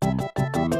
まん。